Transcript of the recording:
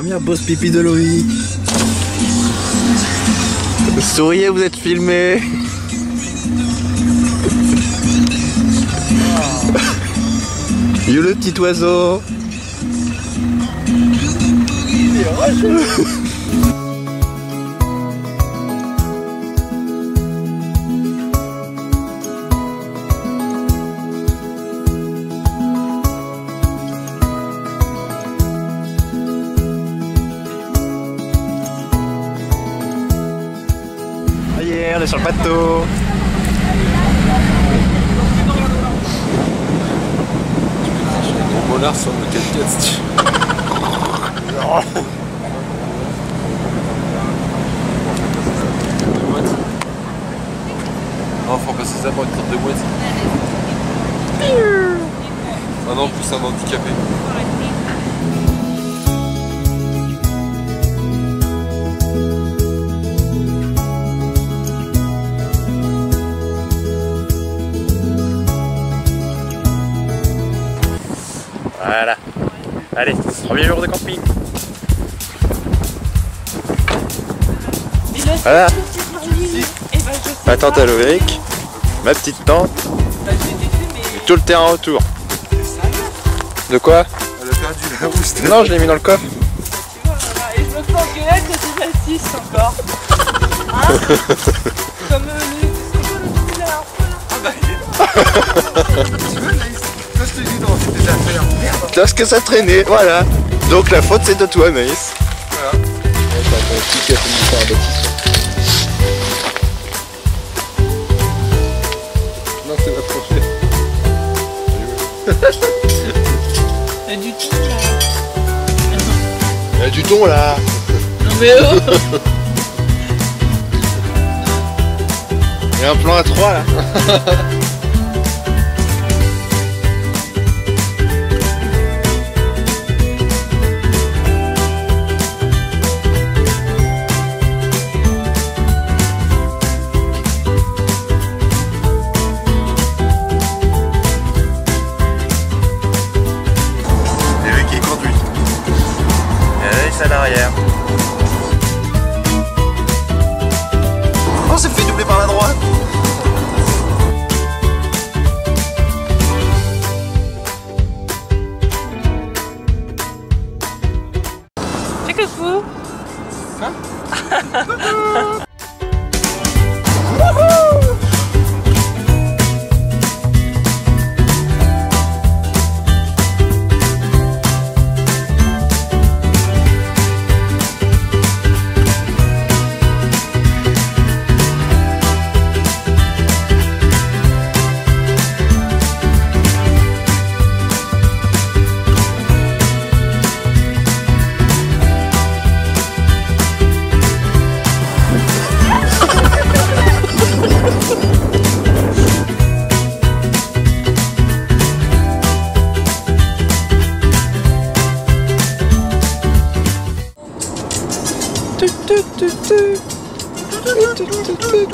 première bosse pipi de Loïc. Souriez, vous êtes filmé. Yo le petit oiseau. Est, on est sur le bateau. Mon monard sur le 4x4. Non, faut passer ça par une trappe de boîte. Ah non, plus un handicapé. Voilà. Allez, premier jour de camping. Voilà. Ma tante à Loïc, ma petite tante, et tout le terrain autour. De quoi Elle a perdu la housse. Non, je l'ai mis dans le coffre. Et je me fais engueuler que c'est facile encore. Hein Comme euh, le. Dans tes affaires. Merde. Ça traînait, voilà. Donc la faute c'est de toi, Naïs. Voilà. Non, c'est la prochaine. Il y a du tout là. Il y a du thon là. Non mais oh Il y a un plan à 3 là. Fais coucou 뚜뚜 뚜뚜뚜뚜